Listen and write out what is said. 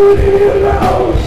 leave me alone